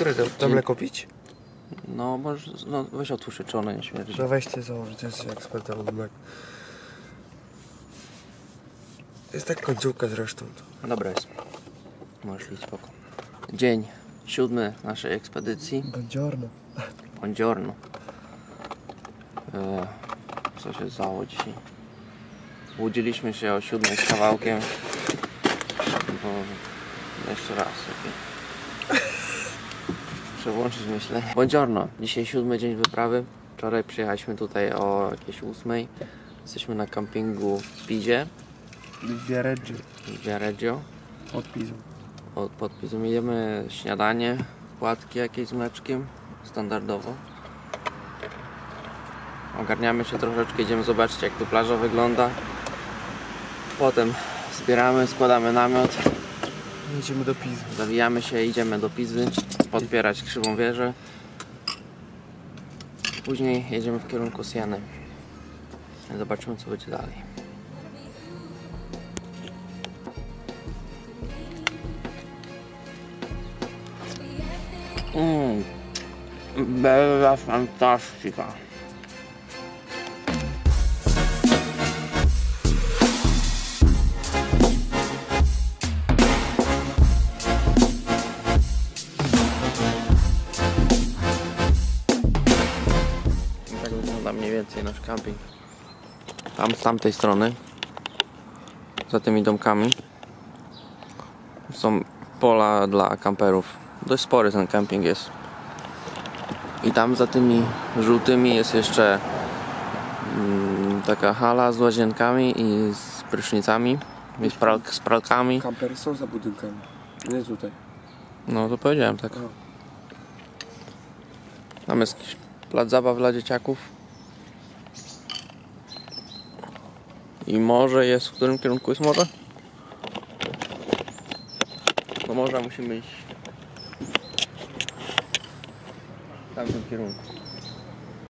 Które to, to mleko pić? No, może, no weź otwórz, czy ono nie śmierdzi. No weźcie założyć, ty jesteś ekspertem od mleka. Jest tak końcówka zresztą. Dobra jest. Możesz iść spoko. Dzień siódmy naszej ekspedycji. Buongiorno. Buongiorno. E, co się stało dzisiaj? Budziliśmy się o siódmej z kawałkiem. Bo jeszcze raz. Przełączyć myślenie. Buongiorno. Dzisiaj siódmy dzień wyprawy. Wczoraj przyjechaliśmy tutaj o jakiejś ósmej. Jesteśmy na kampingu w Pizie, Viareggi. w Viareggio. Od Pizu. Od podpisu jemy śniadanie, płatki jakieś z mleczkiem, standardowo. Ogarniamy się troszeczkę, idziemy zobaczyć jak tu plaża wygląda. Potem zbieramy, składamy namiot, Jedziemy do Pizu. zawijamy się, idziemy do Pizy, podpierać krzywą wieżę. Później jedziemy w kierunku Sieny. Zobaczymy co będzie dalej. Mmm, bella fantastica. Mniej więcej nasz camping. Tam z tamtej strony, za tymi domkami, są pola dla kamperów. Dość spory ten camping jest. I tam za tymi żółtymi jest jeszcze mm, taka hala z łazienkami i z prysznicami i z, pral, z pralkami. Kampery są za budynkami. Nie tutaj. No to powiedziałem tak. Tam jest jakiś plac zabaw dla dzieciaków. I morze jest, w którym kierunku jest morze? Do morza musimy iść w tamtym kierunku.